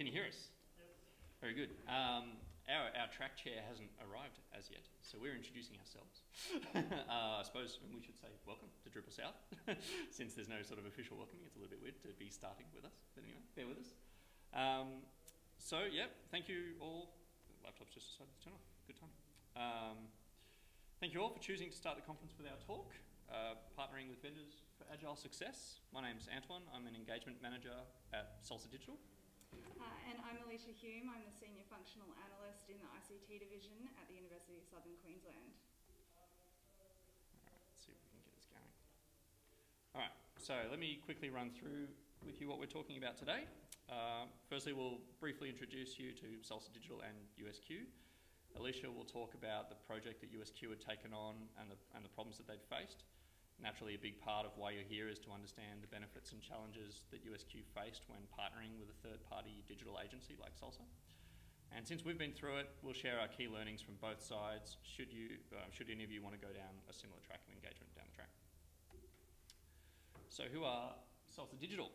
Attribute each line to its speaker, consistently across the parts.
Speaker 1: Can you hear us? Very good. Um, our, our track chair hasn't arrived as yet, so we're introducing ourselves. uh, I suppose we should say welcome to DrupalSouth, since there's no sort of official welcoming. It's a little bit weird to be starting with us, but anyway, bear with us. Um, so, yeah, thank you all. The laptop's just decided to turn off. Good time. Um, thank you all for choosing to start the conference with our talk, uh, partnering with vendors for agile success. My name's Antoine. I'm an engagement manager at Salsa Digital.
Speaker 2: Uh, and I'm Elisha Hulme. I'm the Senior Functional Analyst in the ICT Division at the University of Southern Queensland.
Speaker 1: Alright, let's see if we can get this going. Alright, so let me quickly run through with you what we're talking about today. Uh, firstly, we'll briefly introduce you to Salsa Digital and USQ. Elisha will talk about the project that USQ had taken on and the, and the problems that they'd faced. Naturally, a big part of why you're here is to understand the benefits and challenges that USQ faced when partnering with a third party digital agency like Salsa. And since we've been through it, we'll share our key learnings from both sides should, you, uh, should any of you want to go down a similar track of engagement down the track. So, who are Salsa Digital?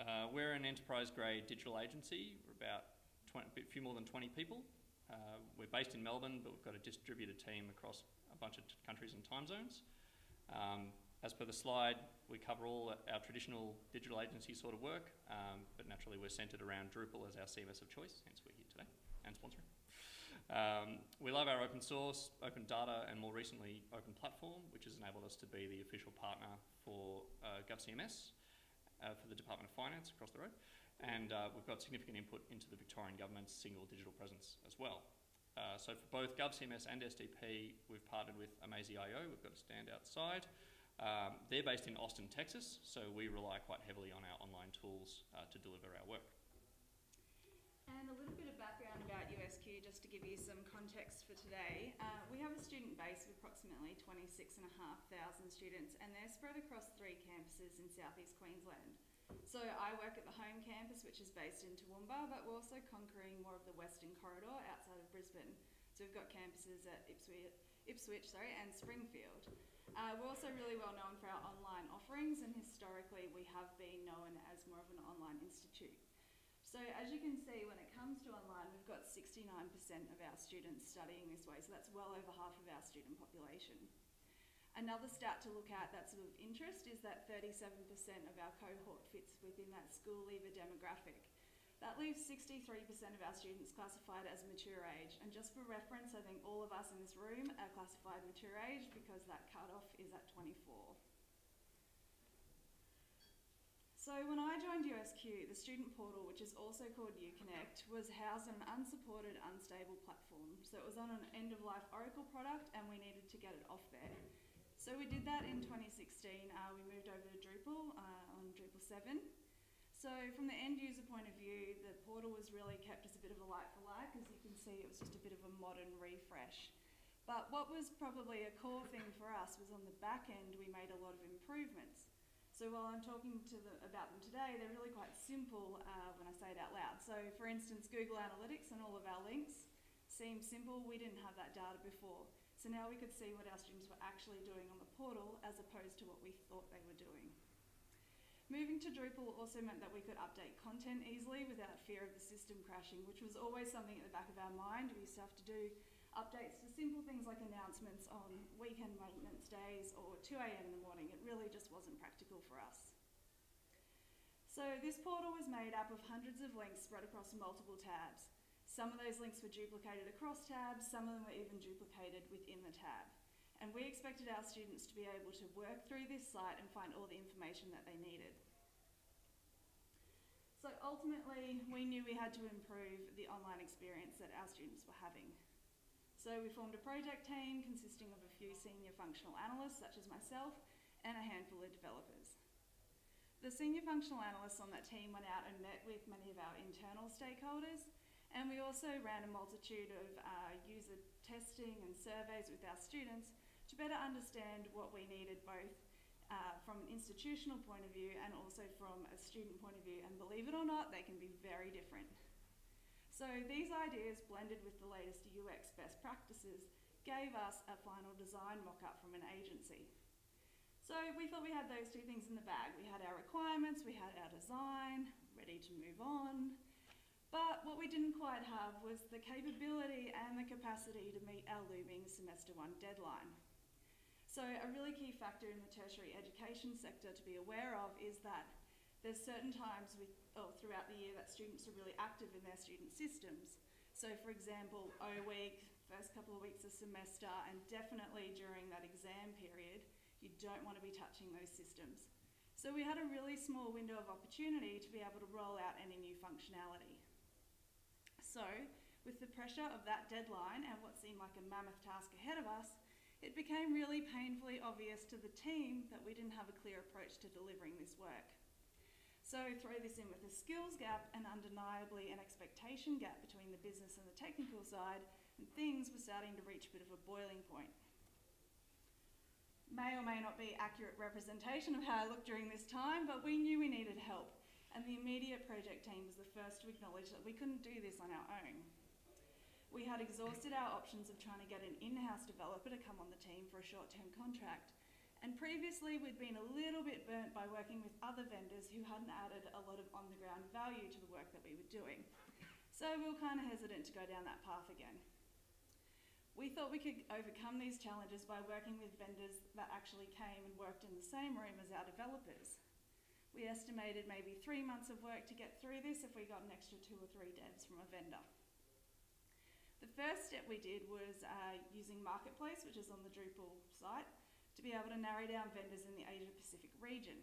Speaker 1: Uh, we're an enterprise grade digital agency, we're about 20, a few more than 20 people. Uh, we're based in Melbourne, but we've got a distributed team across a bunch of countries and time zones. Um, as per the slide, we cover all our traditional digital agency sort of work, um, but naturally we're centred around Drupal as our CMS of choice, hence we're here today and sponsoring. Um, we love our open source, open data, and more recently, open platform, which has enabled us to be the official partner for uh, GovCMS uh, for the Department of Finance across the road. And uh, we've got significant input into the Victorian government's single digital presence as well. Uh, so for both GovCMS and SDP, we've partnered with amazee.io. We've got a stand outside. Um, they're based in Austin, Texas, so we rely quite heavily on our online tools uh, to deliver our work.
Speaker 2: And a little bit of background about USQ, just to give you some context for today. Uh, we have a student base of approximately 26,500 students, and they're spread across three campuses in southeast Queensland. So I work at the home campus, which is based in Toowoomba, but we're also conquering more of the western corridor outside of Brisbane. So we've got campuses at Ipswich, Ipswich sorry, and Springfield. Uh, we're also really well known for our online offerings, and historically we have been known as more of an online institute. So as you can see, when it comes to online, we've got 69% of our students studying this way, so that's well over half of our student population. Another stat to look at that's of interest is that 37% of our cohort fits within that school leaver demographic. That leaves 63% of our students classified as mature age. And just for reference, I think all of us in this room are classified mature age because that cutoff is at 24. So when I joined USQ, the student portal, which is also called UConnect, was housed on an unsupported, unstable platform. So it was on an end-of-life Oracle product and we needed to get it off there. So we did that in 2016. Uh, we moved over to Drupal uh, on Drupal 7. So from the end user point of view, the portal was really kept as a bit of a light for like. As you can see, it was just a bit of a modern refresh. But what was probably a core thing for us was on the back end, we made a lot of improvements. So while I'm talking to about them today, they're really quite simple uh, when I say it out loud. So for instance, Google Analytics and all of our links seem simple. We didn't have that data before. So now we could see what our students were actually doing on the portal as opposed to what we thought they were doing. Moving to Drupal also meant that we could update content easily without fear of the system crashing, which was always something at the back of our mind. We used to have to do updates to simple things like announcements on weekend maintenance days or 2am in the morning. It really just wasn't practical for us. So this portal was made up of hundreds of links spread across multiple tabs. Some of those links were duplicated across tabs, some of them were even duplicated within the tab. And we expected our students to be able to work through this site and find all the information that they needed. So ultimately, we knew we had to improve the online experience that our students were having. So we formed a project team consisting of a few senior functional analysts, such as myself, and a handful of developers. The senior functional analysts on that team went out and met with many of our internal stakeholders and we also ran a multitude of uh, user testing and surveys with our students to better understand what we needed both uh, from an institutional point of view and also from a student point of view. And believe it or not, they can be very different. So these ideas blended with the latest UX best practices gave us a final design mock-up from an agency. So we thought we had those two things in the bag. We had our requirements, we had our design, ready to move on, But what we didn't quite have was the capability and the capacity to meet our looming semester one deadline. So a really key factor in the tertiary education sector to be aware of is that there's certain times with, or throughout the year that students are really active in their student systems. So for example, O week, first couple of weeks of semester, and definitely during that exam period, you don't want to be touching those systems. So we had a really small window of opportunity to be able to roll out any new functionality. So, with the pressure of that deadline and what seemed like a mammoth task ahead of us, it became really painfully obvious to the team that we didn't have a clear approach to delivering this work. So throw this in with a skills gap and undeniably an expectation gap between the business and the technical side, and things were starting to reach a bit of a boiling point. May or may not be accurate representation of how I looked during this time, but we knew we needed help, and the immediate project team was the first to acknowledge that we couldn't do this on our own. We had exhausted our options of trying to get an in-house developer to come on the team for a short-term contract, and previously we'd been a little bit burnt by working with other vendors who hadn't added a lot of on-the-ground value to the work that we were doing. So we were kind of hesitant to go down that path again. We thought we could overcome these challenges by working with vendors that actually came and worked in the same room as our developers. We estimated maybe three months of work to get through this if we got an extra two or three devs from a vendor. The first step we did was uh, using Marketplace, which is on the Drupal site, to be able to narrow down vendors in the Asia Pacific region.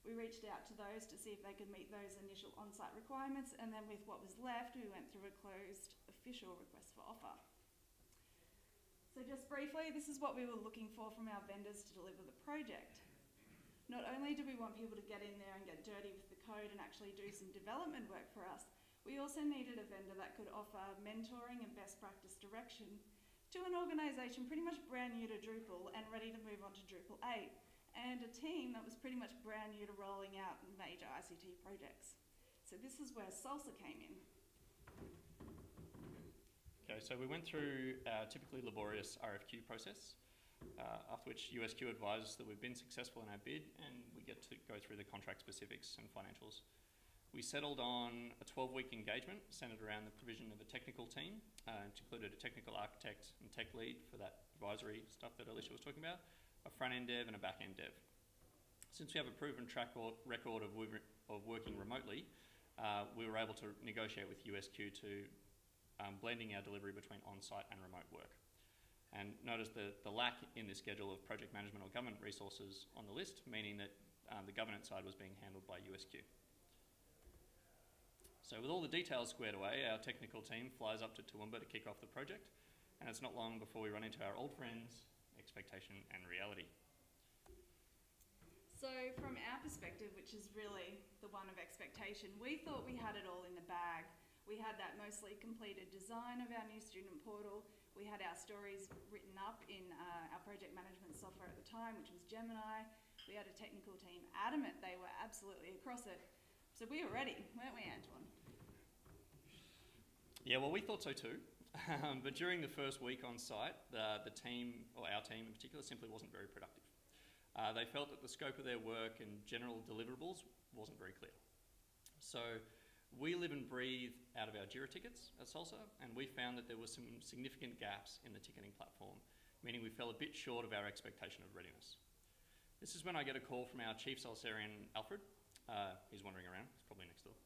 Speaker 2: We reached out to those to see if they could meet those initial on-site requirements, and then with what was left, we went through a closed official request for offer. So just briefly, this is what we were looking for from our vendors to deliver the project. Not only do we want people to get in there and get dirty with the code and actually do some development work for us, we also needed a vendor that could offer mentoring and best practice direction to an organisation pretty much brand new to Drupal and ready to move on to Drupal 8, and a team that was pretty much brand new to rolling out major ICT projects. So this is where Salsa came in.
Speaker 1: Okay, so we went through our typically laborious RFQ process, uh, after which USQ advised us that we've been successful in our bid and we get to go through the contract specifics and financials. We settled on a 12-week engagement centred around the provision of a technical team, uh, which included a technical architect and tech lead for that advisory stuff that Elisha was talking about, a front-end dev and a back-end dev. Since we have a proven track record of, of working remotely, uh, we were able to negotiate with USQ to um, blending our delivery between on-site and remote work. And notice the, the lack in this schedule of project management or government resources on the list, meaning that um, the governance side was being handled by USQ. So with all the details squared away, our technical team flies up to Toowoomba to kick off the project, and it's not long before we run into our old friends, expectation and reality.
Speaker 2: So from our perspective, which is really the one of expectation, we thought we had it all in the bag we had that mostly completed design of our new student portal. We had our stories written up in uh, our project management software at the time, which was Gemini. We had a technical team adamant they were absolutely across it. So we were ready, weren't we, Antoine?
Speaker 1: Yeah, well, we thought so too. Um, but during the first week on site, the, the team, or our team in particular, simply wasn't very productive. Uh, they felt that the scope of their work and general deliverables wasn't very clear. So we live and breathe out of our JIRA tickets at Salsa, and we found that there were some significant gaps in the ticketing platform, meaning we fell a bit short of our expectation of readiness. This is when I get a call from our chief Salsarian, Alfred. Uh, he's wandering around, he's probably next door.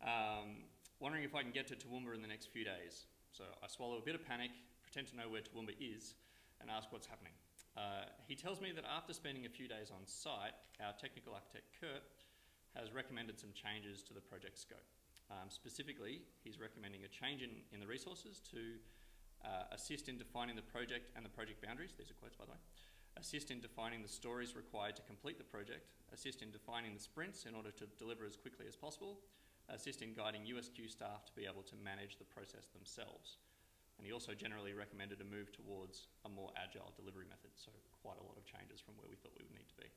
Speaker 1: Um, wondering if I can get to Toowoomba in the next few days. So I swallow a bit of panic, pretend to know where Toowoomba is, and ask what's happening. Uh, he tells me that after spending a few days on site, our technical architect, Kurt, has recommended some changes to the project scope. Um, specifically, he's recommending a change in, in the resources to uh, assist in defining the project and the project boundaries. These are quotes, by the way. Assist in defining the stories required to complete the project. Assist in defining the sprints in order to deliver as quickly as possible. Assist in guiding USQ staff to be able to manage the process themselves. And he also generally recommended a move towards a more agile delivery method, so quite a lot of changes from where we thought we would need to be.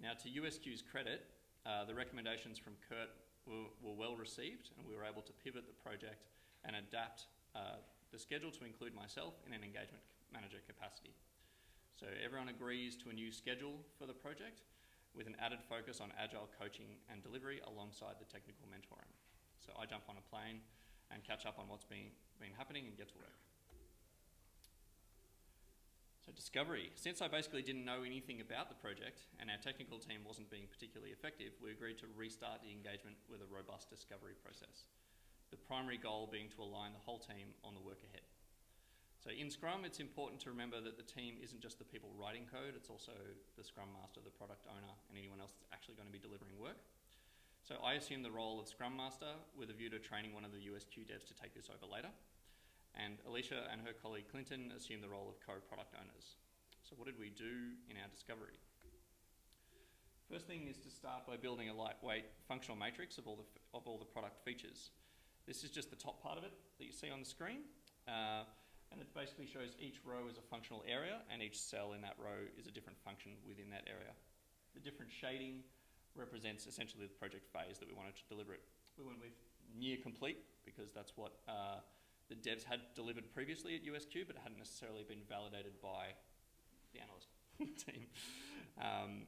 Speaker 1: Now, to USQ's credit, uh, the recommendations from Kurt were, were well received, and we were able to pivot the project and adapt uh, the schedule to include myself in an engagement manager capacity. So everyone agrees to a new schedule for the project with an added focus on agile coaching and delivery alongside the technical mentoring. So I jump on a plane and catch up on what's been, been happening and get to work. So discovery. Since I basically didn't know anything about the project and our technical team wasn't being particularly effective, we agreed to restart the engagement with a robust discovery process. The primary goal being to align the whole team on the work ahead. So in Scrum, it's important to remember that the team isn't just the people writing code, it's also the Scrum Master, the product owner, and anyone else that's actually going to be delivering work. So I assumed the role of Scrum Master with a view to training one of the USQ devs to take this over later and Alicia and her colleague Clinton assumed the role of co-product owners. So what did we do in our discovery? First thing is to start by building a lightweight functional matrix of all the, of all the product features. This is just the top part of it that you see on the screen. Uh, and it basically shows each row is a functional area and each cell in that row is a different function within that area. The different shading represents essentially the project phase that we wanted to deliver it. We went with near complete because that's what uh, the devs had delivered previously at USQ, but it hadn't necessarily been validated by the analyst team. Um,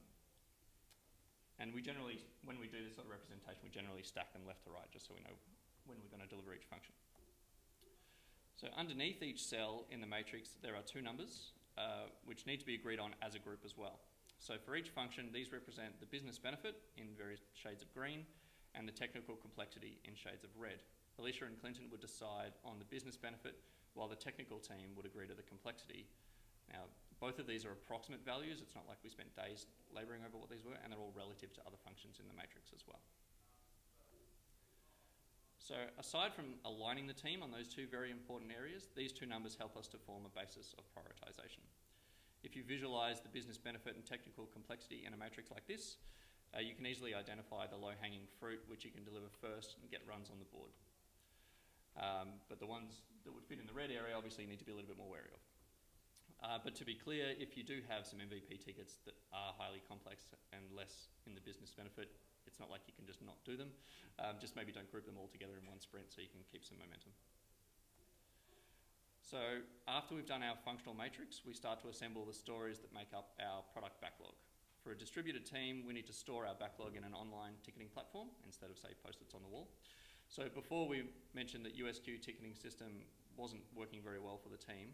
Speaker 1: and we generally, when we do this sort of representation, we generally stack them left to right just so we know when we're going to deliver each function. So underneath each cell in the matrix, there are two numbers, uh, which need to be agreed on as a group as well. So for each function, these represent the business benefit in various shades of green and the technical complexity in shades of red. Elisha and Clinton would decide on the business benefit, while the technical team would agree to the complexity. Now, both of these are approximate values. It's not like we spent days labouring over what these were, and they're all relative to other functions in the matrix as well. So aside from aligning the team on those two very important areas, these two numbers help us to form a basis of prioritisation. If you visualise the business benefit and technical complexity in a matrix like this, uh, you can easily identify the low-hanging fruit which you can deliver first and get runs on the board. Um, but the ones that would fit in the red area obviously need to be a little bit more wary of. Uh, but to be clear, if you do have some MVP tickets that are highly complex and less in the business benefit, it's not like you can just not do them. Um, just maybe don't group them all together in one sprint so you can keep some momentum. So after we've done our functional matrix, we start to assemble the stories that make up our product backlog. For a distributed team, we need to store our backlog in an online ticketing platform instead of, say, post-its on the wall. So before we mentioned that USQ ticketing system wasn't working very well for the team.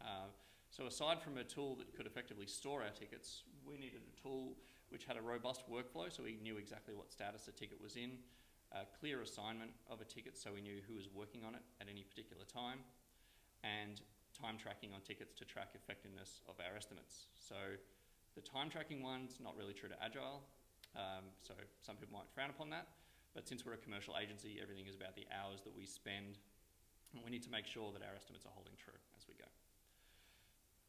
Speaker 1: Uh, so aside from a tool that could effectively store our tickets, we needed a tool which had a robust workflow so we knew exactly what status a ticket was in, a clear assignment of a ticket so we knew who was working on it at any particular time, and time tracking on tickets to track effectiveness of our estimates. So the time tracking one's not really true to Agile, um, so some people might frown upon that, but since we're a commercial agency, everything is about the hours that we spend, and we need to make sure that our estimates are holding true.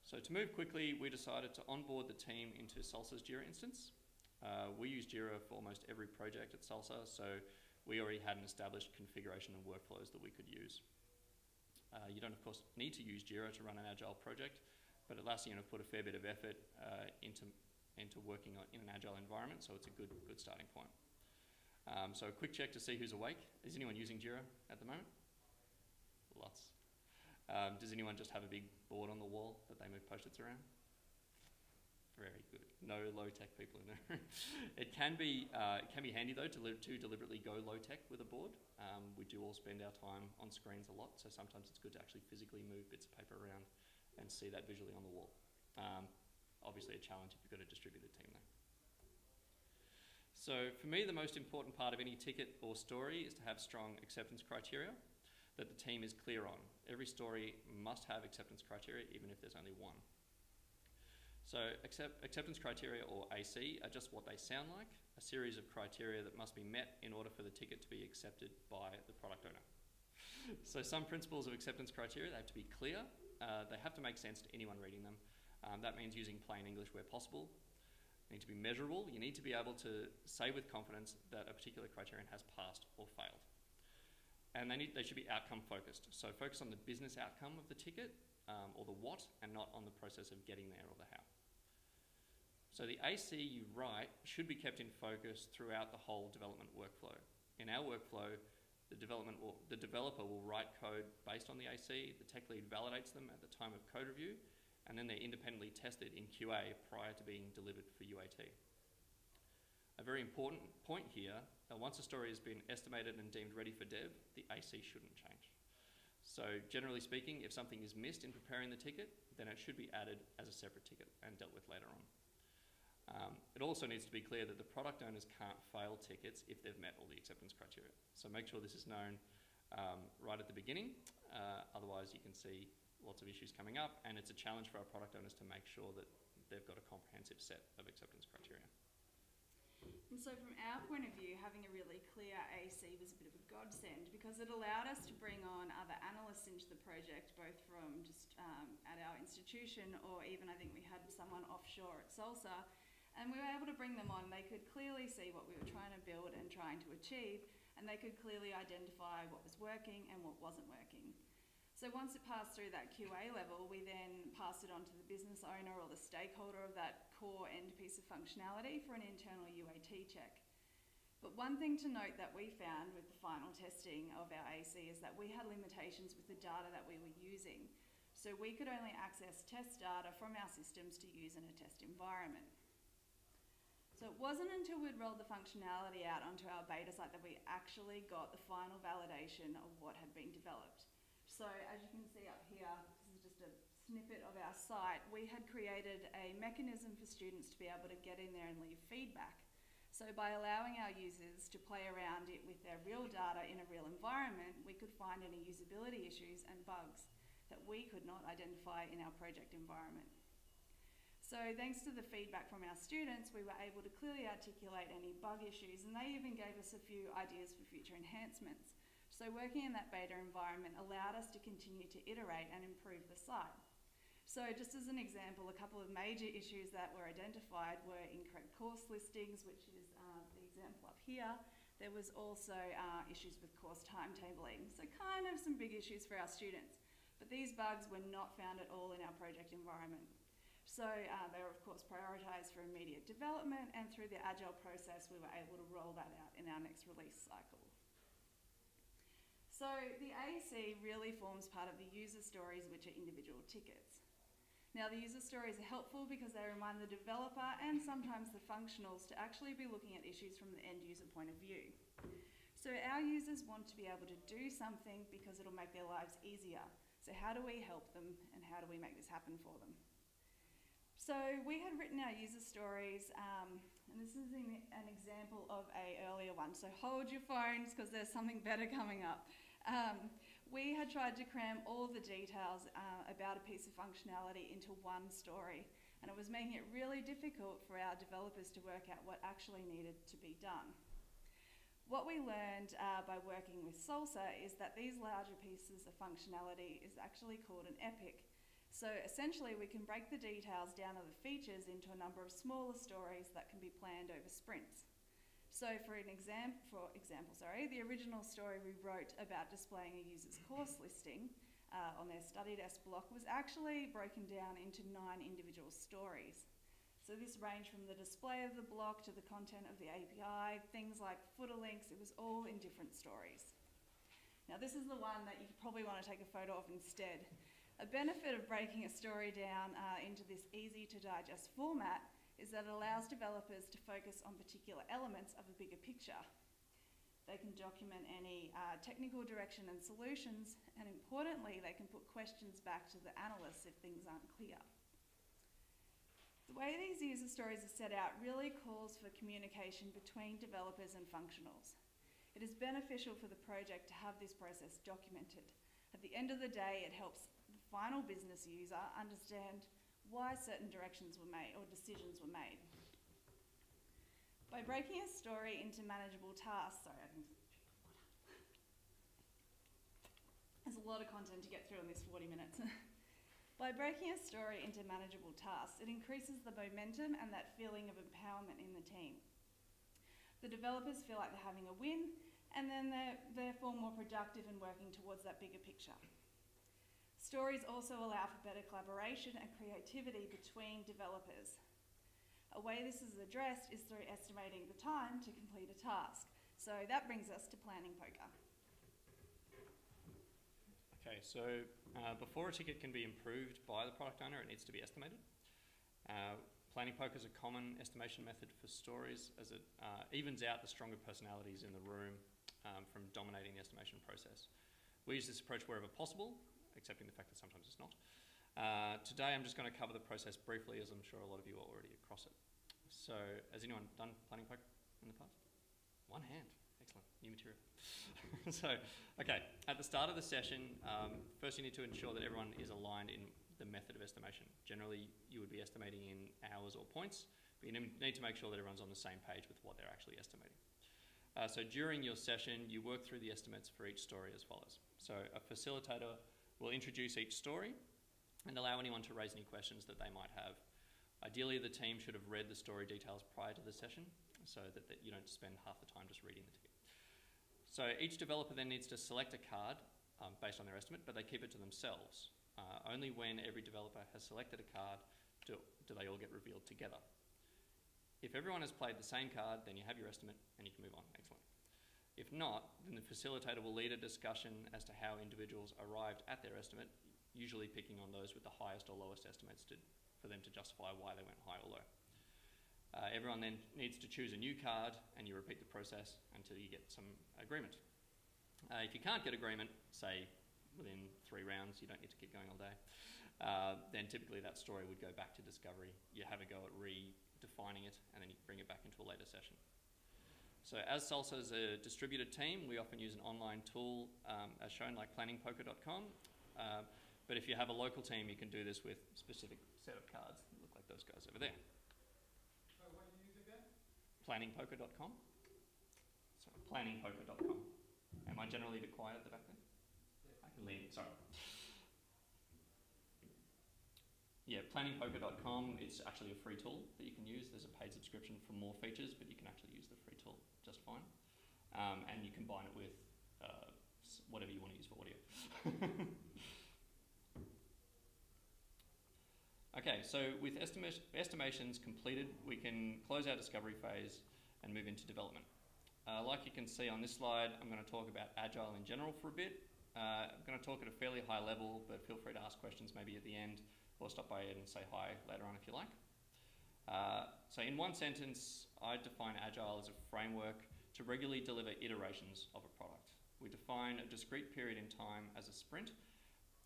Speaker 1: So to move quickly, we decided to onboard the team into Salsa's Jira instance. Uh, we use Jira for almost every project at Salsa, so we already had an established configuration and workflows that we could use. Uh, you don't, of course, need to use Jira to run an agile project, but Atlassian have put a fair bit of effort uh, into, into working on, in an agile environment, so it's a good, good starting point. Um, so a quick check to see who's awake. Is anyone using Jira at the moment? Lots. Um, does anyone just have a big board on the wall that they move post-its around? Very good. No low-tech people in there. it can be uh, it can be handy though to, to deliberately go low-tech with a board. Um, we do all spend our time on screens a lot, so sometimes it's good to actually physically move bits of paper around and see that visually on the wall. Um, obviously, a challenge if you've got a distributed team there. So for me, the most important part of any ticket or story is to have strong acceptance criteria that the team is clear on. Every story must have acceptance criteria, even if there's only one. So accept, acceptance criteria, or AC, are just what they sound like, a series of criteria that must be met in order for the ticket to be accepted by the product owner. so some principles of acceptance criteria, they have to be clear, uh, they have to make sense to anyone reading them. Um, that means using plain English where possible, They need to be measurable. You need to be able to say with confidence that a particular criterion has passed or failed. And they, need, they should be outcome focused. So focus on the business outcome of the ticket um, or the what and not on the process of getting there or the how. So the AC you write should be kept in focus throughout the whole development workflow. In our workflow, the, development will, the developer will write code based on the AC, the tech lead validates them at the time of code review, and then they're independently tested in QA prior to being delivered for UAT. A very important point here Uh, once a story has been estimated and deemed ready for dev, the AC shouldn't change. So generally speaking, if something is missed in preparing the ticket, then it should be added as a separate ticket and dealt with later on. Um, it also needs to be clear that the product owners can't fail tickets if they've met all the acceptance criteria. So make sure this is known um, right at the beginning, uh, otherwise you can see lots of issues coming up and it's a challenge for our product owners to make sure that they've got a comprehensive set of acceptance criteria.
Speaker 2: And so from our point of view, having a really clear AC was a bit of a godsend because it allowed us to bring on other analysts into the project, both from just um, at our institution or even I think we had someone offshore at Salsa. And we were able to bring them on. They could clearly see what we were trying to build and trying to achieve, and they could clearly identify what was working and what wasn't working. So once it passed through that QA level, we then passed it on to the business owner or the stakeholder of that core end piece of functionality for an internal UAT check. But one thing to note that we found with the final testing of our AC is that we had limitations with the data that we were using. So we could only access test data from our systems to use in a test environment. So it wasn't until we'd rolled the functionality out onto our beta site that we actually got the final validation of what had been developed. So as you can see up here, this is just a snippet of our site, we had created a mechanism for students to be able to get in there and leave feedback. So by allowing our users to play around it with their real data in a real environment, we could find any usability issues and bugs that we could not identify in our project environment. So thanks to the feedback from our students, we were able to clearly articulate any bug issues and they even gave us a few ideas for future enhancements. So working in that beta environment allowed us to continue to iterate and improve the site. So just as an example, a couple of major issues that were identified were incorrect course listings, which is uh, the example up here. There was also uh, issues with course timetabling. So kind of some big issues for our students. But these bugs were not found at all in our project environment. So uh, they were of course prioritised for immediate development and through the agile process we were able to roll that out in our next release cycle. So the AEC really forms part of the user stories which are individual tickets. Now the user stories are helpful because they remind the developer and sometimes the functionals to actually be looking at issues from the end user point of view. So our users want to be able to do something because it'll make their lives easier. So how do we help them and how do we make this happen for them? So we had written our user stories, um, and this is an, example of a earlier one. So hold your phones because there's something better coming up. Um, we had tried to cram all the details uh, about a piece of functionality into one story, and it was making it really difficult for our developers to work out what actually needed to be done. What we learned uh, by working with Salsa is that these larger pieces of functionality is actually called an epic, so essentially we can break the details down of the features into a number of smaller stories that can be planned over sprints. So for an exam for example, sorry, the original story we wrote about displaying a user's course listing uh, on their study desk block was actually broken down into nine individual stories. So this ranged from the display of the block to the content of the API, things like footer links, it was all in different stories. Now this is the one that you probably want to take a photo of instead. A benefit of breaking a story down uh, into this easy to digest format is that it allows developers to focus on particular elements of a bigger picture. They can document any uh, technical direction and solutions, and importantly, they can put questions back to the analysts if things aren't clear. The way these user stories are set out really calls for communication between developers and functionals. It is beneficial for the project to have this process documented. At the end of the day, it helps the final business user understand why certain directions were made or decisions were made. By breaking a story into manageable tasks, sorry, I can there's a lot of content to get through in this 40 minutes. By breaking a story into manageable tasks, it increases the momentum and that feeling of empowerment in the team. The developers feel like they're having a win, and then they're therefore more productive in working towards that bigger picture. Stories also allow for better collaboration and creativity between developers. A way this is addressed is through estimating the time to complete a task. So that brings us to planning poker.
Speaker 1: Okay, so uh, before a ticket can be improved by the product owner, it needs to be estimated. Uh, Planning poker is a common estimation method for stories as it uh, evens out the stronger personalities in the room um, from dominating the estimation process. We use this approach wherever possible, accepting the fact that sometimes it's not. Uh, today I'm just going to cover the process briefly as I'm sure a lot of you are already across it. So, has anyone done planning poker in the past? One hand. Excellent. New material. so, okay, at the start of the session, um, first you need to ensure that everyone is aligned in the method of estimation. Generally, you would be estimating in hours or points, but you need to make sure that everyone's on the same page with what they're actually estimating. Uh, so during your session, you work through the estimates for each story as follows. So a facilitator will introduce each story and allow anyone to raise any questions that they might have. Ideally, the team should have read the story details prior to the session so that, that you don't spend half the time just reading the ticket. So each developer then needs to select a card um, based on their estimate, but they keep it to themselves. Uh, only when every developer has selected a card do, do they all get revealed together. If everyone has played the same card, then you have your estimate and you can move on. Excellent. If not, then the facilitator will lead a discussion as to how individuals arrived at their estimate, usually picking on those with the highest or lowest estimates to, for them to justify why they went high or low. Uh, everyone then needs to choose a new card and you repeat the process until you get some agreement. Uh, if you can't get agreement, say within three rounds, you don't need to keep going all day, uh, then typically that story would go back to discovery. You have a go at redefining it, and then you bring it back into a later session. So as Salsa is a distributed team, we often use an online tool um, as shown like planningpoker.com. Uh, but if you have a local team, you can do this with specific set of cards that look like those guys over there.
Speaker 3: So what do you use again?
Speaker 1: Planningpoker.com. So planningpoker.com. Am I generally a bit quiet at the back there? lean, sorry. Yeah, planningpoker.com, it's actually a free tool that you can use. There's a paid subscription for more features, but you can actually use the free tool just fine. Um, and you combine it with uh, whatever you want to use for audio. okay, so with estima estimations completed, we can close our discovery phase and move into development. Uh, like you can see on this slide, I'm going to talk about Agile in general for a bit, uh, I'm going to talk at a fairly high level, but feel free to ask questions maybe at the end or stop by and say hi later on if you like. Uh, so in one sentence, I define Agile as a framework to regularly deliver iterations of a product. We define a discrete period in time as a sprint,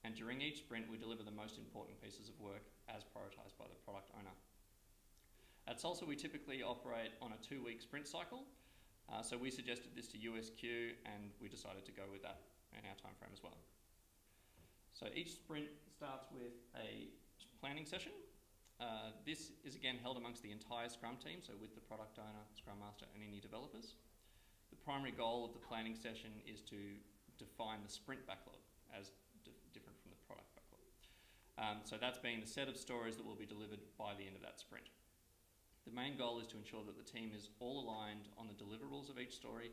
Speaker 1: and during each sprint, we deliver the most important pieces of work as prioritized by the product owner. At Salsa, we typically operate on a two-week sprint cycle, uh, so we suggested this to USQ, and we decided to go with that in our time frame as well. So each sprint starts with a planning session. Uh, this is again held amongst the entire Scrum team, so with the product owner, Scrum Master, and any developers. The primary goal of the planning session is to define the sprint backlog as different from the product backlog. Um, so that's being the set of stories that will be delivered by the end of that sprint. The main goal is to ensure that the team is all aligned on the deliverables of each story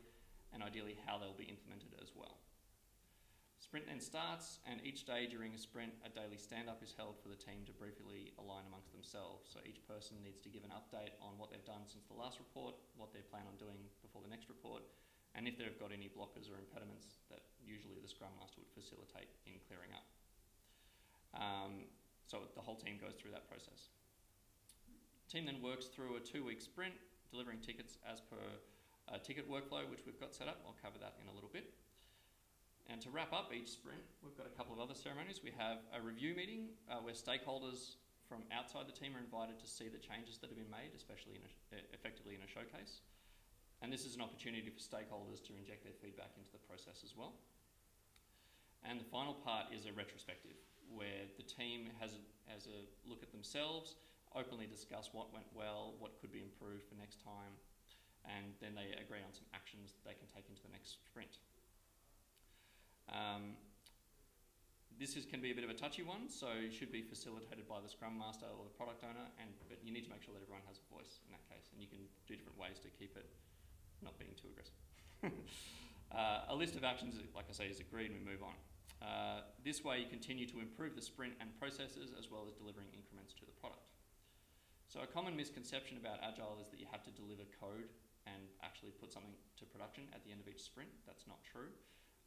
Speaker 1: and ideally how they'll be implemented as well. Sprint then starts, and each day during a sprint, a daily stand-up is held for the team to briefly align amongst themselves. So each person needs to give an update on what they've done since the last report, what they plan on doing before the next report, and if they've got any blockers or impediments that usually the Scrum Master would facilitate in clearing up. Um, so the whole team goes through that process. Team then works through a two-week sprint, delivering tickets as per a ticket workflow, which we've got set up. I'll cover that in a little bit. And to wrap up each sprint, we've got a couple of other ceremonies. We have a review meeting uh, where stakeholders from outside the team are invited to see the changes that have been made, especially in a, effectively in a showcase. And this is an opportunity for stakeholders to inject their feedback into the process as well. And the final part is a retrospective, where the team has a, has a look at themselves, openly discuss what went well, what could be improved for next time, and then they agree on some actions that they can take into the next sprint. Um, this is, can be a bit of a touchy one, so it should be facilitated by the Scrum Master or the product owner, and, but you need to make sure that everyone has a voice in that case, and you can do different ways to keep it not being too aggressive. uh, a list of actions, like I say, is agreed and we move on. Uh, this way you continue to improve the sprint and processes as well as delivering increments to the product. So a common misconception about Agile is that you have to deliver code and actually put something to production at the end of each sprint. That's not true.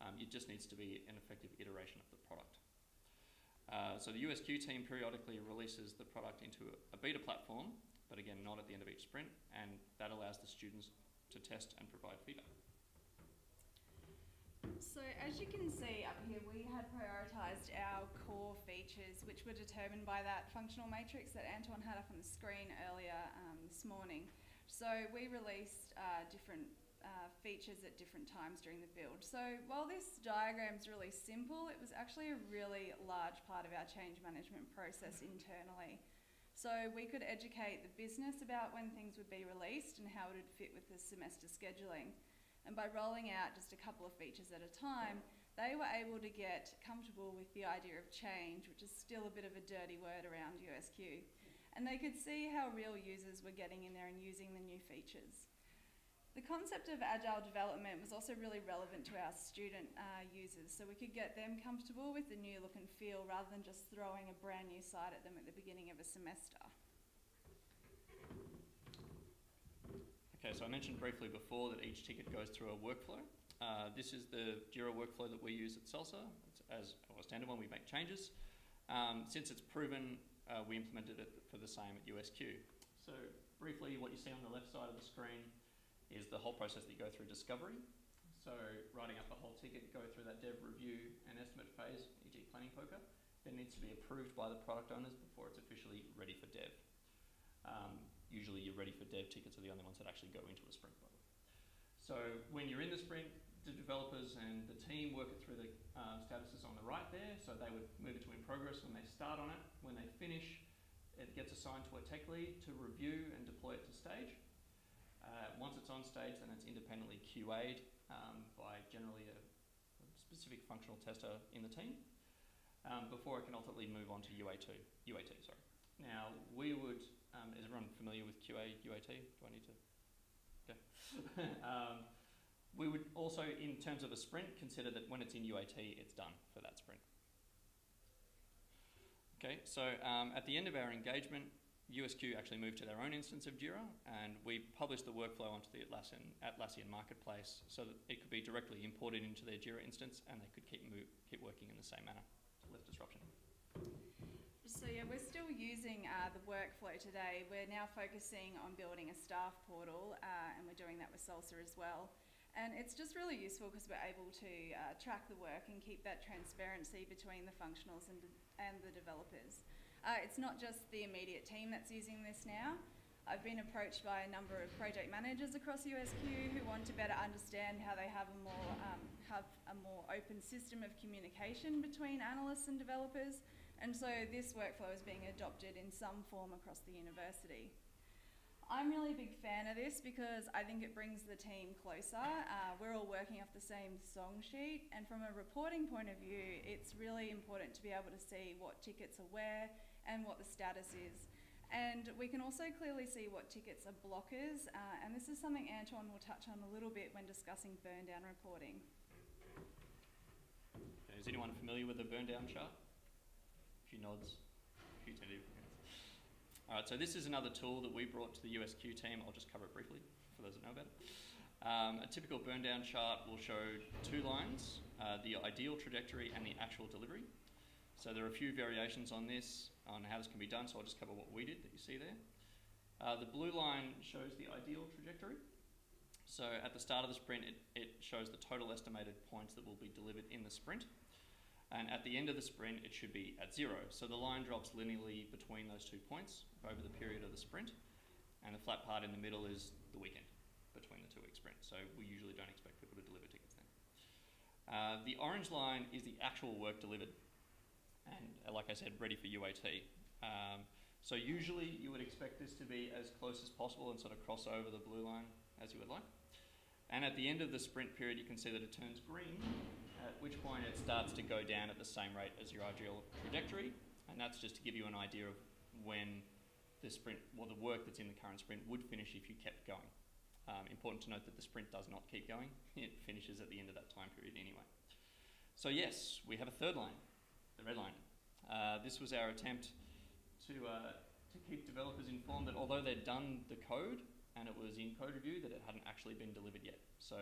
Speaker 1: Um, it just needs to be an effective iteration of the product. Uh, so the USQ team periodically releases the product into a, beta platform but again, not at the end of each sprint, and that allows the students to test and provide feedback.
Speaker 2: So as you can see up here, we had prioritised our core features, which were determined by that functional matrix that Anton had up on the screen earlier um, this morning. So we released uh, different uh, features at different times during the build. So while this diagram is really simple, it was actually a really large part of our change management process internally. So we could educate the business about when things would be released and how it would fit with the semester scheduling. And by rolling out just a couple of features at a time, they were able to get comfortable with the idea of change, which is still a bit of a dirty word around USQ. And they could see how real users were getting in there and using the new features. The concept of agile development was also really relevant to our student uh, users, so we could get them comfortable with the new look and feel rather than just throwing a brand new site at them at the beginning of a semester.
Speaker 1: Okay, so I mentioned briefly before that each ticket goes through a workflow. Uh, this is the Jira workflow that we use at Salsa. It's as our standard one, we make changes. Um, since it's proven, uh, we implemented it for the same at USQ. So briefly, what you see on the left side of the screen is the whole process that you go through discovery. So writing up a whole ticket, go through that dev review and estimate phase, e.g. planning poker, then needs to be approved by the product owners before it's officially ready for dev. Um, usually your ready for dev tickets are the only ones that actually go into a sprint. So when you're in the sprint, the developers and the team work it through the uh, statuses on the right there. So they would move it to in progress when they start on it. When they finish, it gets assigned to a tech lead to review and deploy it to stage. Uh, once it's on stage, then it's independently QA'd um, by generally a, a, specific functional tester in the team um, before it can ultimately move on to UAT. UAT, sorry. Now, we would, um, is everyone familiar with QA, UAT? Do I need to? Okay. Um, we would also, in terms of a sprint, consider that when it's in UAT, it's done for that sprint. Okay, so um, at the end of our engagement, USQ actually moved to their own instance of Jira, and we published the workflow onto the Atlassian, Atlassian marketplace so that it could be directly imported into their Jira instance, and they could keep move, keep working in the same manner to less disruption.
Speaker 2: So yeah, we're still using uh, the workflow today. We're now focusing on building a staff portal, uh, and we're doing that with Salsa as well. And it's just really useful because we're able to uh, track the work and keep that transparency between the functionals and, and the developers. Uh, it's not just the immediate team that's using this now. I've been approached by a number of project managers across USQ who want to better understand how they have a more um, have a more open system of communication between analysts and developers, and so this workflow is being adopted in some form across the university. I'm really a big fan of this because I think it brings the team closer. Uh, we're all working off the same song sheet, and from a reporting point of view, it's really important to be able to see what tickets are where and what the status is. And we can also clearly see what tickets are blockers, uh, and this is something Anton will touch on a little bit when discussing burn down reporting.
Speaker 1: Is anyone familiar with the burn down chart? A few nods, a few tentative. All right, so this is another tool that we brought to the USQ team. I'll just cover it briefly for those that know about it. Um, a typical burn down chart will show two lines, uh, the ideal trajectory and the actual delivery. So there are a few variations on this, on how this can be done, so I'll just cover what we did that you see there. Uh, the blue line shows the ideal trajectory. So at the start of the sprint, it, it shows the total estimated points that will be delivered in the sprint. And at the end of the sprint, it should be at zero. So the line drops linearly between those two points over the period of the sprint. And the flat part in the middle is the weekend between the two week sprint. So we usually don't expect people to deliver tickets then. Uh, the orange line is the actual work delivered and uh, like I said, ready for UAT. Um, so usually you would expect this to be as close as possible and sort of cross over the blue line as you would like. And at the end of the sprint period, you can see that it turns green, at which point it starts to go down at the same rate as your ideal trajectory. And that's just to give you an idea of when the sprint, well, the work that's in the current sprint would finish if you kept going. Um, important to note that the sprint does not keep going. It finishes at the end of that time period anyway. So yes, we have a third line the red line. Uh, this was our attempt to, uh, to keep developers informed that although they'd done the code and it was in code review, that it hadn't actually been delivered yet. So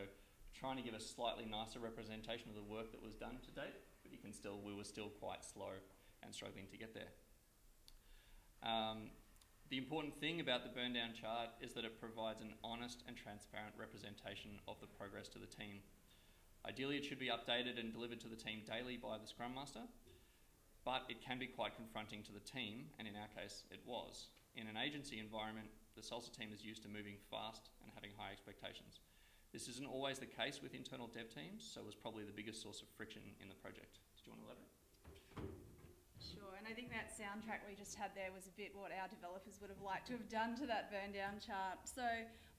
Speaker 1: trying to give a slightly nicer representation of the work that was done to date, but you can still, we were still quite slow and struggling to get there. Um, The important thing about the burn down chart is that it provides an honest and transparent representation of the progress to the team. Ideally, it should be updated and delivered to the team daily by the Scrum Master, but it can be quite confronting to the team, and in our case, it was. In an agency environment, the salsa team is used to moving fast and having high expectations. This isn't always the case with internal dev teams, so it was probably the biggest source of friction in the project. Did you want to elaborate?
Speaker 2: Sure, and I think that soundtrack we just had there was a bit what our developers would have liked to have done to that burn down chart. So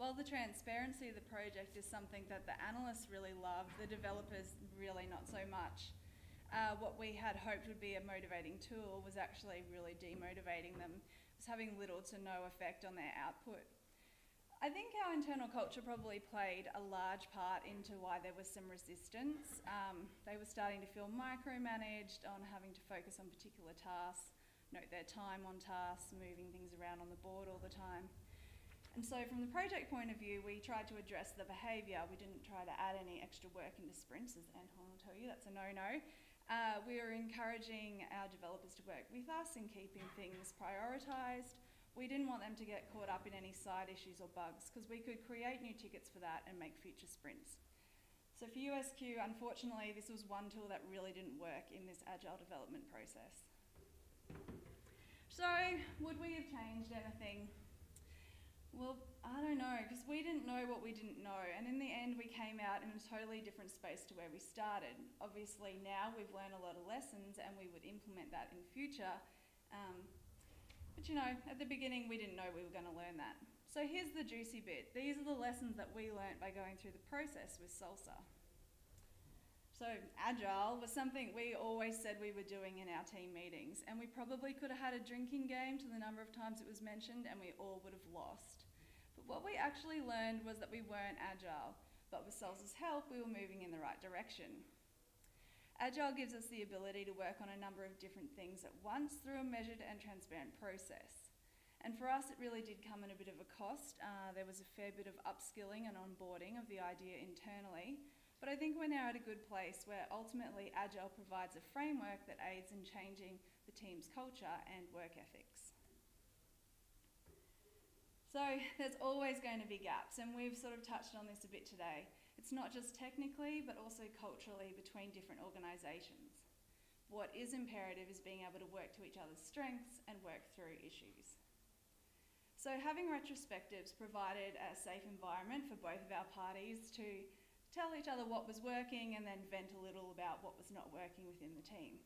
Speaker 2: while the transparency of the project is something that the analysts really love, the developers really not so much. Uh, what we had hoped would be a motivating tool was actually really demotivating them. It was having little to no effect on their output. I think our internal culture probably played a large part into why there was some resistance. Um, they were starting to feel micromanaged on having to focus on particular tasks, note their time on tasks, moving things around on the board all the time. And so, from the project point of view, we tried to address the behaviour. We didn't try to add any extra work into sprints, as Antoine will tell you, that's a no no. Uh, we were encouraging our developers to work with us in keeping things prioritised we didn't want them to get caught up in any side issues or bugs because we could create new tickets for that and make future sprints. So for USQ, unfortunately, this was one tool that really didn't work in this agile development process. So would we have changed anything? Well, I don't know, because we didn't know what we didn't know, and in the end, we came out in a totally different space to where we started. Obviously, now we've learned a lot of lessons, and we would implement that in future. Um, but you know, at the beginning, we didn't know we were going to learn that. So here's the juicy bit. These are the lessons that we learnt by going through the process with salsa. So agile was something we always said we were doing in our team meetings, and we probably could have had a drinking game to the number of times it was mentioned, and we all would have lost. But what we actually learned was that we weren't agile, but with salsa's help, we were moving in the right direction. Agile gives us the ability to work on a number of different things at once through a measured and transparent process. And for us, it really did come at a bit of a cost. Uh, there was a fair bit of upskilling and onboarding of the idea internally. But I think we're now at a good place where ultimately Agile provides a framework that aids in changing the team's culture and work ethics. So there's always going to be gaps, and we've sort of touched on this a bit today. It's not just technically, but also culturally between different organisations. What is imperative is being able to work to each other's strengths and work through issues. So, having retrospectives provided a safe environment for both of our parties to tell each other what was working and then vent a little about what was not working within the team.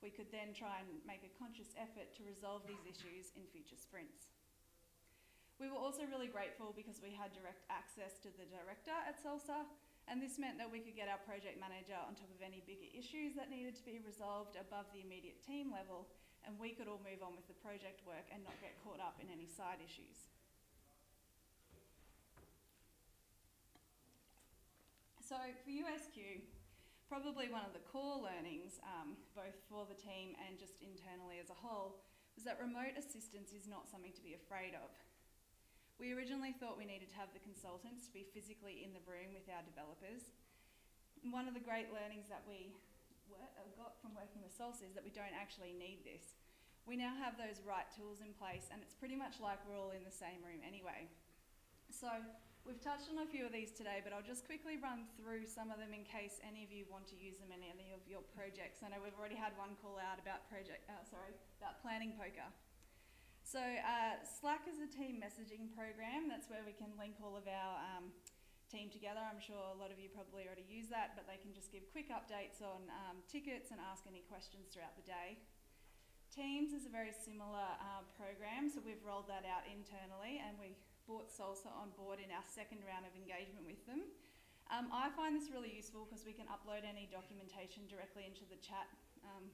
Speaker 2: We could then try and make a conscious effort to resolve these issues in future sprints. We were also really grateful because we had direct access to the director at Salsa, and this meant that we could get our project manager on top of any bigger issues that needed to be resolved above the immediate team level, and we could all move on with the project work and not get caught up in any side issues. So for USQ, probably one of the core learnings, um, both for the team and just internally as a whole, was that remote assistance is not something to be afraid of. We originally thought we needed to have the consultants to be physically in the room with our developers. one of the great learnings that we uh, got from working with Salsa is that we don't actually need this. We now have those right tools in place, and it's pretty much like we're all in the same room anyway. So we've touched on a few of these today, but I'll just quickly run through some of them in case any of you want to use them in any of your projects. I know we've already had one call out about project, uh, sorry, about planning poker. So uh, Slack is a team messaging program. That's where we can link all of our um, team together. I'm sure a lot of you probably already use that, but they can just give quick updates on um, tickets and ask any questions throughout the day. Teams is a very similar uh, program, so we've rolled that out internally and we brought Salsa on board in our second round of engagement with them. Um, I find this really useful because we can upload any documentation directly into the chat um,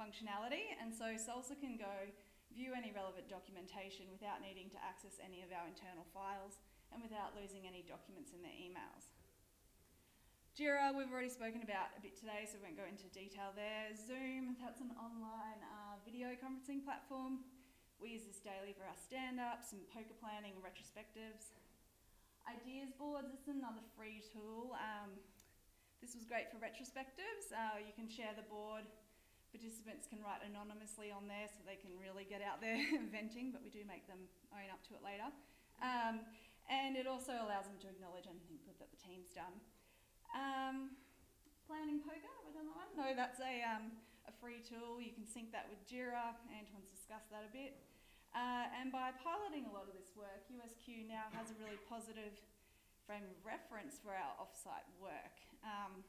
Speaker 2: functionality, and so Salsa can go view any relevant documentation without needing to access any of our internal files and without losing any documents in their emails. Jira, we've already spoken about a bit today, so we won't go into detail there. Zoom, that's an online uh, video conferencing platform. We use this daily for our stand-ups and poker planning and retrospectives. Ideas boards, this is another free tool. Um, this was great for retrospectives. Uh, you can share the board Participants can write anonymously on there so they can really get out there venting, but we do make them own up to it later. Um, and it also allows them to acknowledge anything good that the team's done. Um, planning poker, have I done that one? No, that's a, um, a free tool. You can sync that with Jira. Antoine's discussed that a bit. Uh, and by piloting a lot of this work, USQ now has a really positive frame of reference for our offsite work. Um,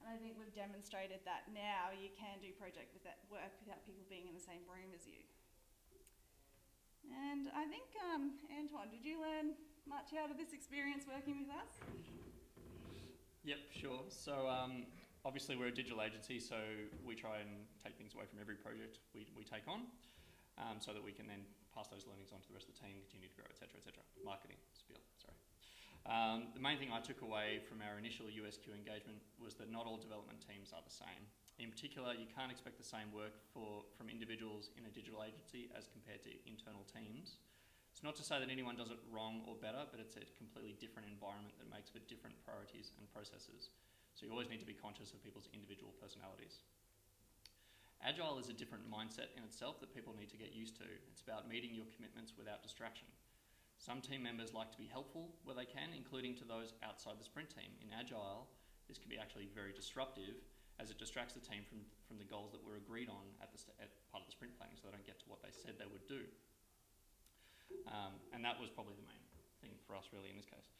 Speaker 2: and I think we've demonstrated that now you can do project with that work without people being in the same room as you. And I think, um, Antoine, did you learn much out of this experience working with us?
Speaker 1: Yep, sure. So um, obviously we're a digital agency, so we try and take things away from every project we, we take on, um, so that we can then pass those learnings on to the rest of the team, continue to grow, etc., etc. Marketing spiel, sorry. Um, the main thing I took away from our initial USQ engagement was that not all development teams are the same. In particular, you can't expect the same work for, from individuals in a digital agency as compared to internal teams. It's not to say that anyone does it wrong or better, but it's a completely different environment that makes for different priorities and processes. So you always need to be conscious of people's individual personalities. Agile is a different mindset in itself that people need to get used to. It's about meeting your commitments without distraction. Some team members like to be helpful where they can, including to those outside the sprint team. In Agile, this can be actually very disruptive as it distracts the team from, from the goals that were agreed on at, the, at part of the sprint planning so they don't get to what they said they would do. Um, and that was probably the main thing for us, really, in this case.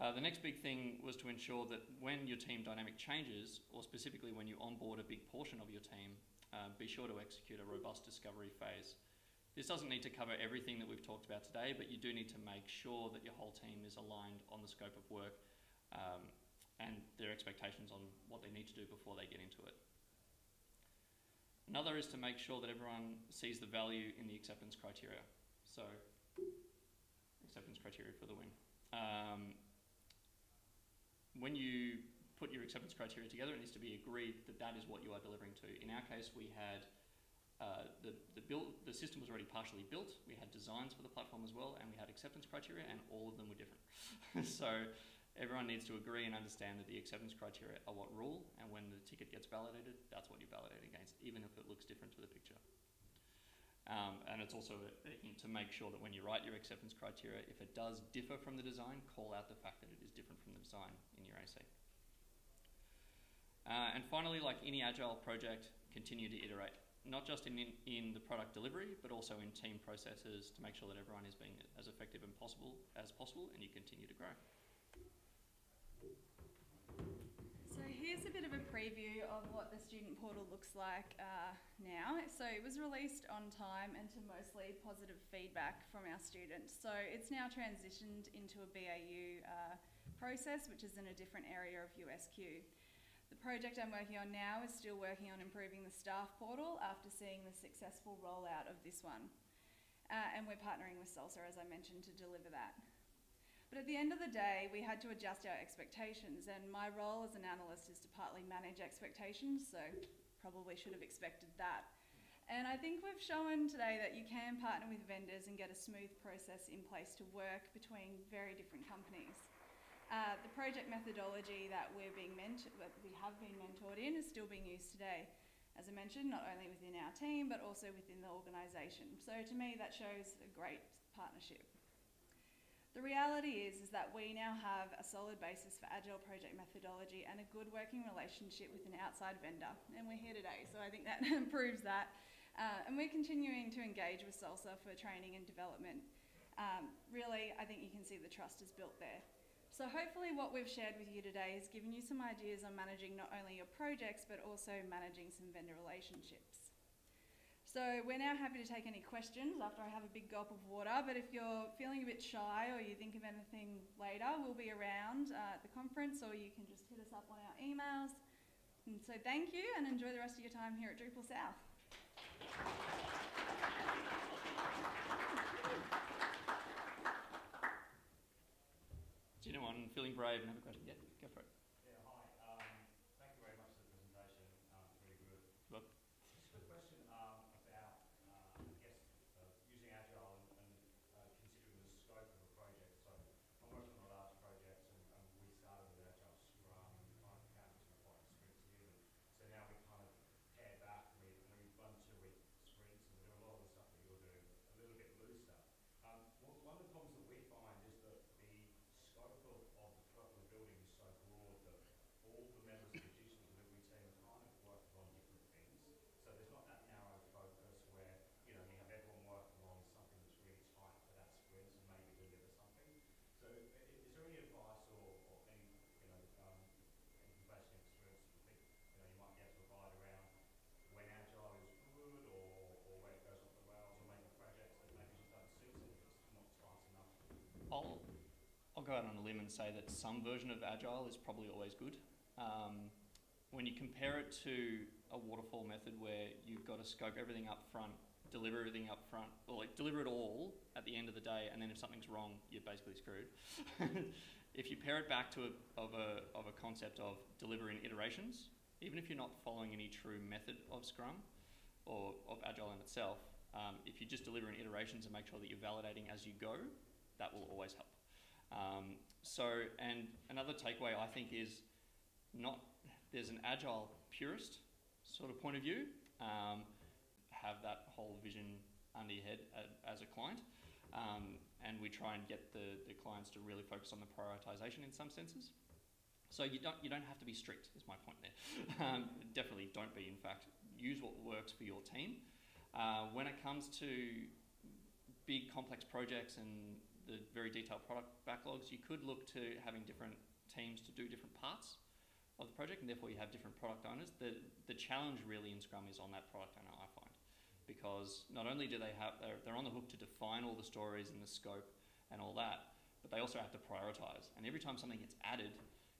Speaker 1: Uh, the next big thing was to ensure that when your team dynamic changes, or specifically when you onboard a big portion of your team, uh, be sure to execute a robust discovery phase. This doesn't need to cover everything that we've talked about today, but you do need to make sure that your whole team is aligned on the scope of work um, and their expectations on what they need to do before they get into it. Another is to make sure that everyone sees the value in the acceptance criteria. So acceptance criteria for the win. Um, when you put your acceptance criteria together, it needs to be agreed that that is what you are delivering to. In our case, we had uh, the, the, build, the system was already partially built. We had designs for the platform as well, and we had acceptance criteria, and all of them were different. so everyone needs to agree and understand that the acceptance criteria are what rule, and when the ticket gets validated, that's what you validate against, even if it looks different to the picture. Um, and it's also a, a hint to make sure that when you write your acceptance criteria, if it does differ from the design, call out the fact that it is different from the design in your AC. Uh, and finally, like any agile project, continue to iterate, not just in, in, in, the product delivery, but also in team processes to make sure that everyone is being as effective and possible as possible and you continue to grow.
Speaker 2: So here's a bit of a preview of what the student portal looks like uh, now. So it was released on time and to mostly positive feedback from our students. So it's now transitioned into a BAU uh, process, which is in a different area of USQ. Project I'm working on now is still working on improving the staff portal after seeing the successful rollout of this one. Uh, and we're partnering with Salsa, as I mentioned, to deliver that. But at the end of the day, we had to adjust our expectations, and my role as an analyst is to partly manage expectations, so probably should have expected that. And I think we've shown today that you can partner with vendors and get a smooth process in place to work between very different companies. Uh, the project methodology that we're being mentored, we have been mentored in is still being used today. As I mentioned, not only within our team, but also within the organisation. So to me, that shows a great partnership. The reality is, is that we now have a solid basis for agile project methodology and a good working relationship with an outside vendor, and we're here today, so I think that proves that. Uh, and we're continuing to engage with Salsa for training and development. Um, really, I think you can see the trust is built there. So hopefully what we've shared with you today has given you some ideas on managing not only your projects, but also managing some vendor relationships. So we're now happy to take any questions after I have a big gulp of water, but if you're feeling a bit shy or you think of anything later, we'll be around uh, at the conference or you can just hit us up on our emails. And so thank you and enjoy the rest of your time here at Drupal South.
Speaker 1: Anyone feeling brave and have a question? Go out on a limb and say that some version of agile is probably always good. Um, when you compare it to a waterfall method where you've got to scope everything up front, deliver everything up front, or like deliver it all at the end of the day, and then if something's wrong, you're basically screwed. if you pair it back to a, of, a, of a concept of delivering iterations, even if you're not following any true method of Scrum or of Agile in itself, um, if you just deliver in iterations and make sure that you're validating as you go, that will always help. Um, so, and another takeaway I think is not there's an agile purist sort of point of view. Um, have that whole vision under your head as a client, um, and we try and get the, the clients to really focus on the prioritization in some senses. So you don't you don't have to be strict. Is my point there. um, definitely don't be. In fact, use what works for your team. Uh, when it comes to big complex projects and the very detailed product backlogs, you could look to having different teams to do different parts of the project, and therefore you have different product owners. The the challenge really in Scrum is on that product owner, I find, because not only do they have they're, they're on the hook to define all the stories and the scope and all that, but they also have to prioritize. And every time something gets added,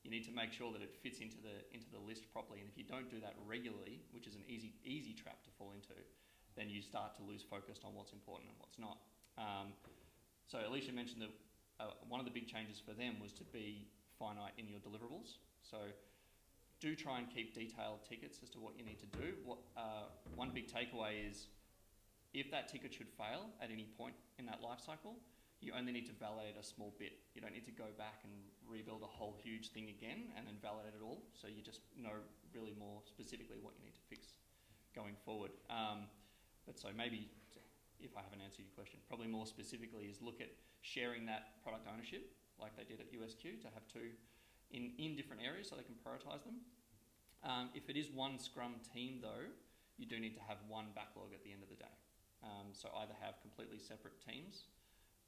Speaker 1: you need to make sure that it fits into the into the list properly. And if you don't do that regularly, which is an easy easy trap to fall into, then you start to lose focus on what's important and what's not. Um, so Elisha mentioned that uh, one of the big changes for them was to be finite in your deliverables. So do try and keep detailed tickets as to what you need to do. What, uh, one big takeaway is if that ticket should fail at any point in that life cycle, you only need to validate a small bit. You don't need to go back and rebuild a whole huge thing again and then validate it all. So you just know really more specifically what you need to fix going forward. Um, but so maybe if I haven't answered your question, probably more specifically is look at sharing that product ownership like they did at USQ to have two in, in different areas so they can prioritize them. Um, if it is one Scrum team though, you do need to have one backlog at the end of the day. Um, so either have completely separate teams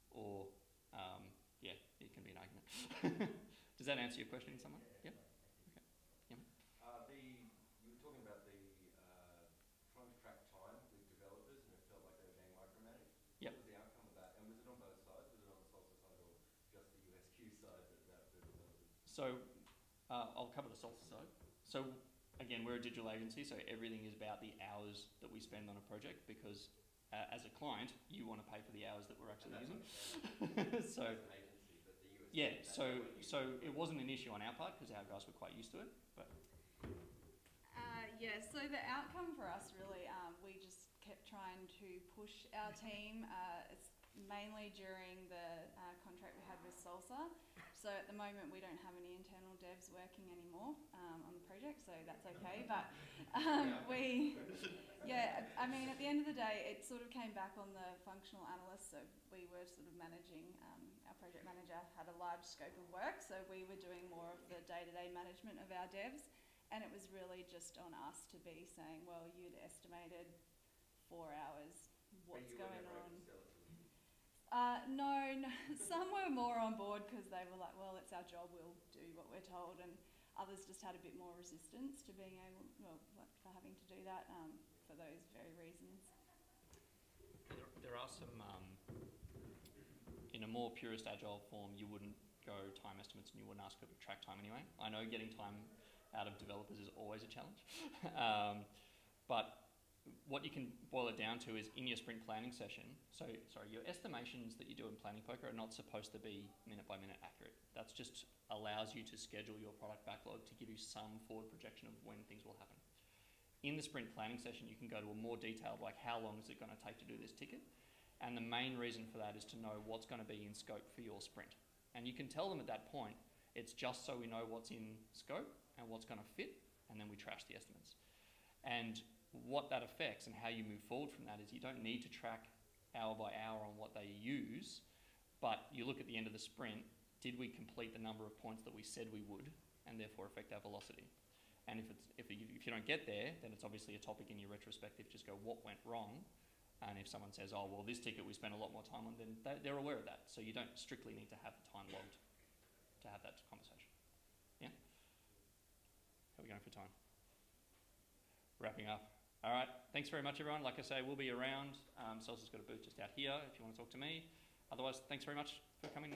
Speaker 1: or, um, yeah, it can be an argument. Does that answer your question in some way? Yeah. So uh, I'll cover the Salsa side. So again, we're a digital agency, so everything is about the hours that we spend on a project because uh, as a client, you want to pay for the hours that we're actually using. so yeah, so so it wasn't an issue on our part because our guys were quite used to it, but.
Speaker 2: Uh, yeah, so the outcome for us really, um, we just kept trying to push our team. Uh, it's mainly during the uh, contract we had with Salsa. So at the moment we don't have any internal devs working anymore um, on the project, so that's okay. But um, we, yeah, I mean at the end of the day, it sort of came back on the functional analysts. So we were sort of managing. Um, our project manager had a large scope of work, so we were doing more of the day-to-day management of our devs, and it was really just on us to be saying, well, you'd estimated four hours. What's going on? Uh, no, no, some were more on board because they were like, well, it's our job, we'll do what we're told, and others just had a bit more resistance to being able, well, for having to do that um, for those very reasons.
Speaker 1: There, there are some, um, in a more purist agile form, you wouldn't go time estimates and you wouldn't ask for track time anyway. I know getting time out of developers is always a challenge, um, but what you can boil it down to is in your sprint planning session. So, sorry, your estimations that you do in planning poker are not supposed to be minute by minute accurate. That's just allows you to schedule your product backlog to give you some forward projection of when things will happen. In the sprint planning session, you can go to a more detailed, like how long is it going to take to do this ticket? And the main reason for that is to know what's going to be in scope for your sprint. And you can tell them at that point, it's just so we know what's in scope and what's going to fit, and then we trash the estimates. And what that affects and how you move forward from that is you don't need to track hour by hour on what they use, but you look at the end of the sprint, did we complete the number of points that we said we would, and therefore affect our velocity? And if, it's, if, you, if you don't get there, then it's obviously a topic in your retrospective. Just go, what went wrong? And if someone says, oh, well, this ticket we spent a lot more time on, then they, they're aware of that. So you don't strictly need to have the time logged to have that conversation. Yeah? How are we going for time? Wrapping up. All right, thanks very much, everyone. Like I say, we'll be around. Um, Salsa's got a booth just out here if you want to talk to me. otherwise, thanks very much for coming.